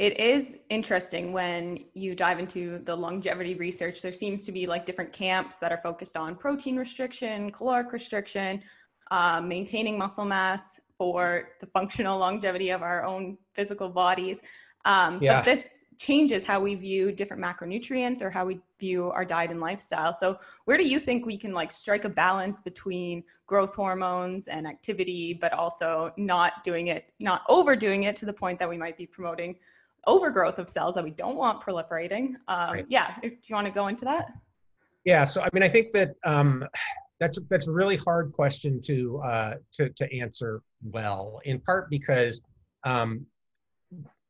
it is interesting when you dive into the longevity research. There seems to be like different camps that are focused on protein restriction, caloric restriction, um, maintaining muscle mass for the functional longevity of our own physical bodies. Um, yeah. But this changes how we view different macronutrients or how we view our diet and lifestyle. So, where do you think we can like strike a balance between growth hormones and activity, but also not doing it, not overdoing it to the point that we might be promoting overgrowth of cells that we don't want proliferating? Um, right. Yeah, do you want to go into that? Yeah, so I mean, I think that um, that's that's a really hard question to uh, to to answer well. In part because um,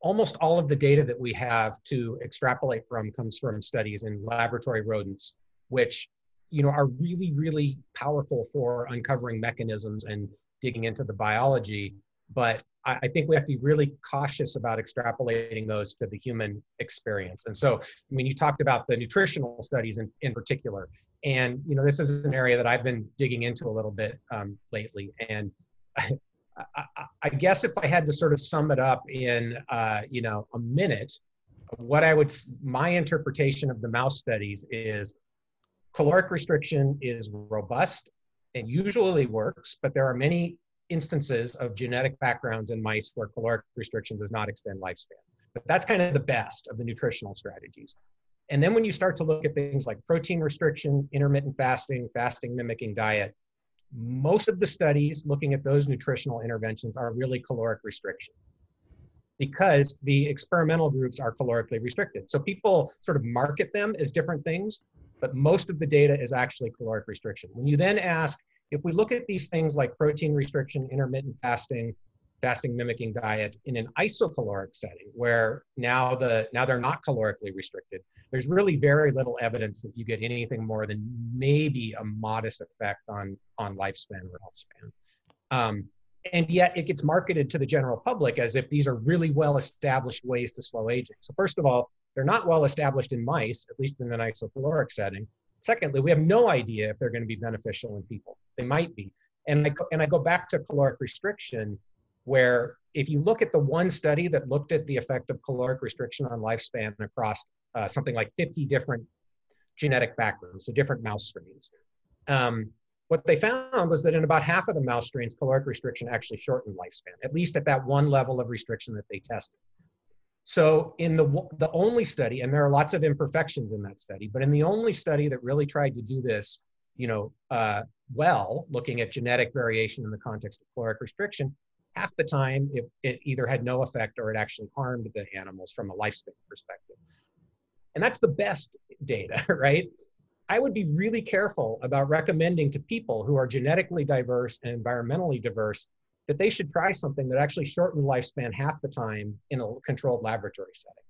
almost all of the data that we have to extrapolate from comes from studies in laboratory rodents, which you know are really really powerful for uncovering mechanisms and digging into the biology. But I, think we have to be really cautious about extrapolating those to the human experience. And so, I mean, you talked about the nutritional studies in, in particular, and you know this is an area that I've been digging into a little bit um, lately, and. I, I, I, guess if I had to sort of sum it up in uh, you know a minute, what I would my interpretation of the mouse studies is caloric restriction is robust and usually works, but there are many instances of genetic backgrounds in mice where caloric restriction does not extend lifespan. But that's kind of the best of the nutritional strategies. And then when you start to look at things like protein restriction, intermittent fasting, fasting mimicking diet, most of the studies looking at those nutritional interventions are really caloric restriction because the experimental groups are calorically restricted. So people sort of market them as different things, but most of the data is actually caloric restriction. When you then ask, if we look at these things like protein restriction, intermittent fasting, fasting mimicking diet in an isocaloric setting where now the now they're not calorically restricted there's really very little evidence that you get anything more than maybe a modest effect on on lifespan or health span um, and yet it gets marketed to the general public as if these are really well established ways to slow aging. So first of all they're not well established in mice at least in an isocaloric setting. Secondly we have no idea if they're going to be beneficial in people they might be and I, and I go back to caloric restriction where if you look at the one study that looked at the effect of caloric restriction on lifespan across uh, something like 50 different genetic backgrounds, so different mouse strains, um, what they found was that in about half of the mouse strains, caloric restriction actually shortened lifespan, at least at that one level of restriction that they tested. So in the the only study, and there are lots of imperfections in that study, but in the only study that really tried to do this, you know, uh, well, looking at genetic variation in the context of caloric restriction, half the time it, it either had no effect or it actually harmed the animals from a lifespan perspective. And that's the best data, right? I would be really careful about recommending to people who are genetically diverse and environmentally diverse that they should try something that actually shortened lifespan half the time in a controlled laboratory setting.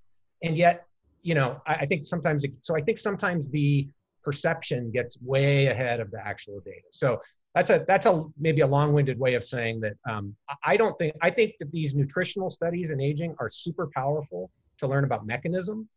And yet, you know, I, I think sometimes, it, so I think sometimes the perception gets way ahead of the actual data. So that's a that's a maybe a long-winded way of saying that um, I don't think I think that these nutritional studies in aging are super powerful to learn about mechanism.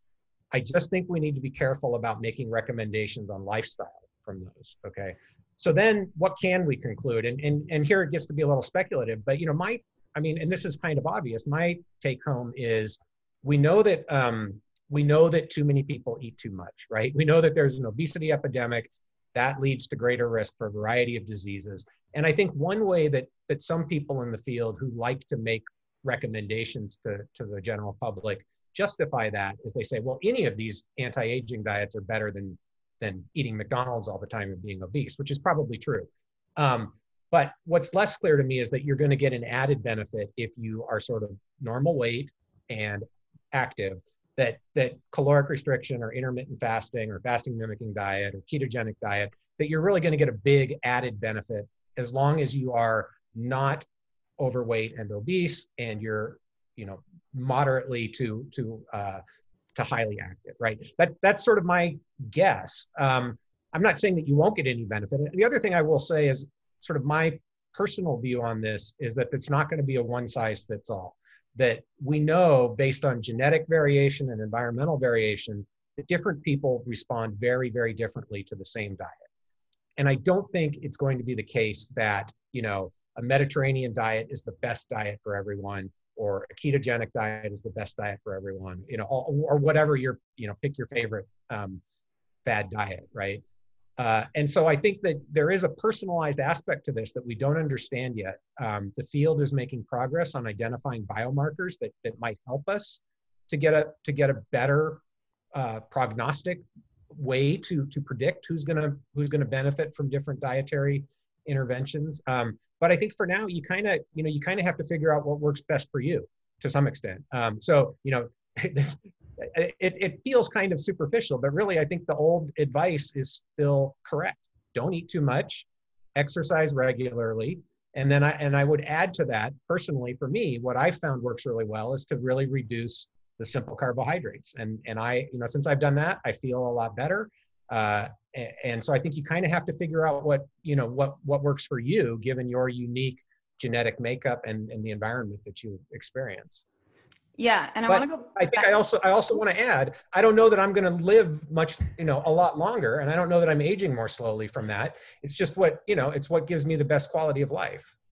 I just think we need to be careful about making recommendations on lifestyle from those. Okay, so then what can we conclude? And and and here it gets to be a little speculative, but you know my I mean, and this is kind of obvious. My take home is we know that um, we know that too many people eat too much, right? We know that there's an obesity epidemic that leads to greater risk for a variety of diseases. And I think one way that that some people in the field who like to make recommendations to, to the general public justify that is they say, well, any of these anti-aging diets are better than than eating McDonald's all the time and being obese, which is probably true. Um, but what's less clear to me is that you're going to get an added benefit if you are sort of normal weight and active that that caloric restriction or intermittent fasting or fasting mimicking diet or ketogenic diet that you're really going to get a big added benefit as long as you are not overweight and obese and you're you know moderately to to uh, to highly active right? That that's sort of my guess. Um, i'm not saying that you won't get any benefit. The other thing i will say is sort of my personal view on this is that it's not going to be a one size fits all that we know based on genetic variation and environmental variation that different people respond very, very differently to the same diet. And I don't think it's going to be the case that, you know, a Mediterranean diet is the best diet for everyone or a ketogenic diet is the best diet for everyone you know or, whatever your you know pick your favorite um, fad diet right uh, and so i think that there is a personalized aspect to this that we don't understand yet. Um, the field is making progress on identifying biomarkers that, that might help us to get a to get a better uh, prognostic way to to predict who's going to who's going to benefit from different dietary interventions. Um, but i think for now you kind of you know you kind of have to figure out what works best for you to some extent. Um, so you know this, it, it feels kind of superficial but really i think the old advice is still correct don't eat too much exercise regularly and then i and i would add to that personally for me what i found works really well is to really reduce the simple carbohydrates. And and I, you know, since I've done that, I feel a lot better. Uh, and so I think you kind of have to figure out what you know what what works for you, given your unique genetic makeup and, and the environment that you experience. Yeah, and I want to go. I think I also I also want to add. I don't know that I'm going to live much, you know, a lot longer, and I don't know that I'm aging more slowly from that. It's just what you know. It's what gives me the best quality of life.